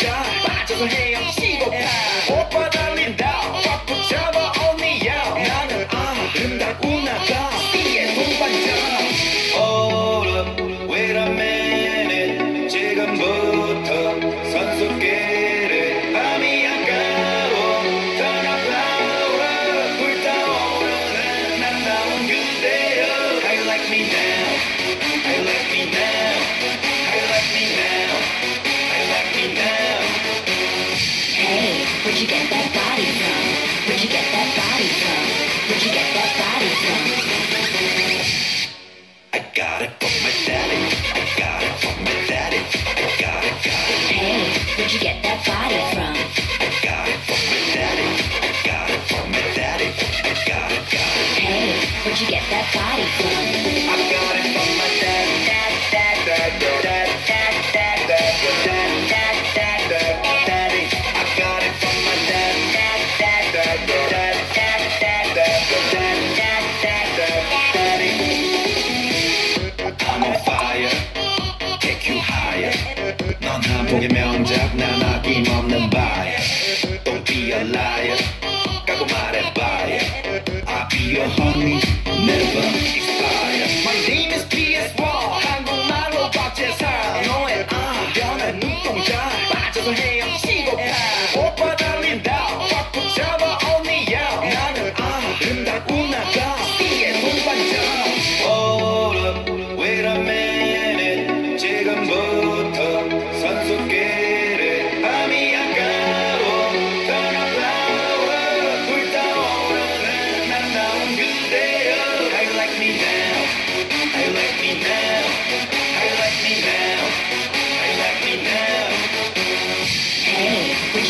가 빠져서 헤어 you get that body from? Where'd you get that body from? Where'd you get that body from? I got it from my daddy. I got it from my daddy. I got it. Hey, where'd you get that? 명작 난 아낌없는 바야 Don't be a liar 까고 말해봐야 I'll be your homie.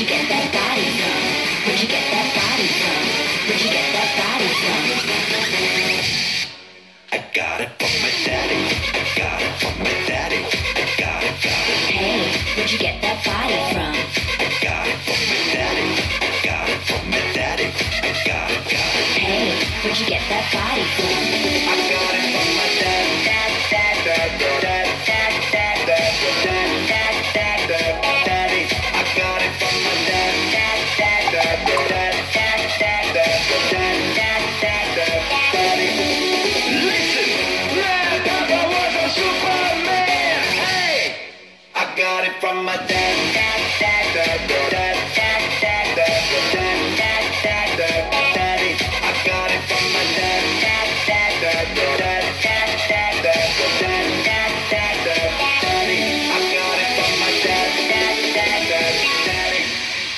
you get that body from? Where'd you get that body from? Where'd you get that body from? I got it from my daddy. I got it from my daddy. I got it, got it. Hey, where'd you get that body from? I got it from my daddy. I got it from my daddy. I got it, got it. Hey, where'd you get that body from? from a dad, dad, dad, dad, dad.